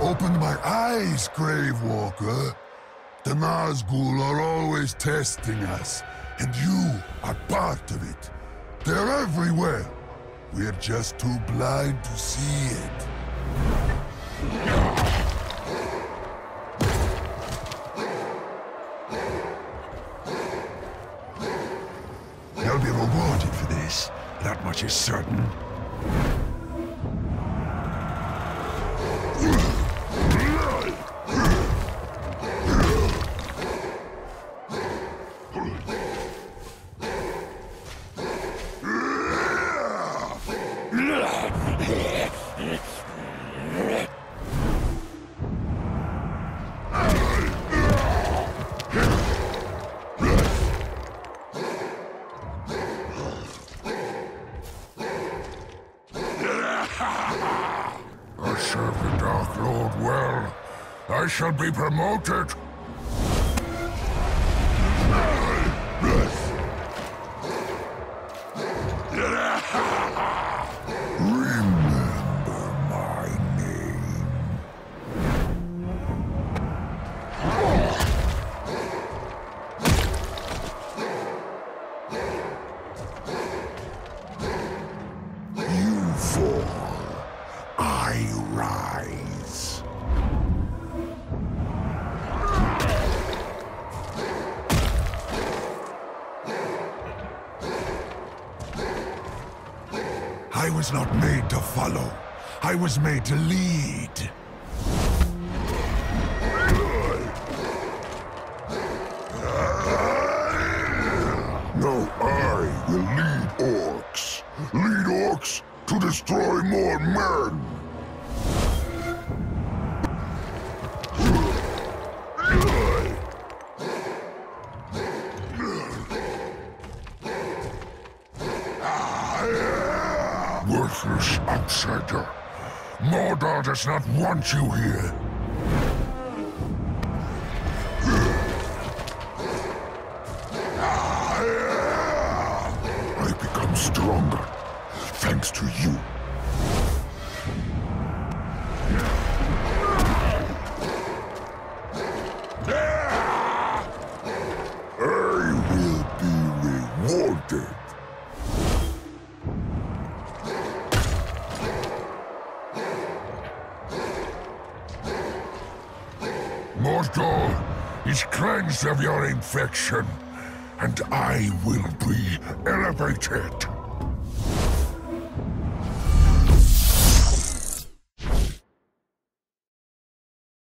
opened my eyes, Gravewalker. The Nazgul are always testing us, and you are part of it. They're everywhere. We're just too blind to see it. You'll be rewarded for this. That much is certain. I serve the Dark Lord well. I shall be promoted. I was not made to follow. I was made to lead. No, I will lead orcs. Lead orcs to destroy more men. Worthless outsider. Mordor does not want you here. I become stronger, thanks to you. I will be rewarded. Mordor is cleansed of your infection, and I will be elevated.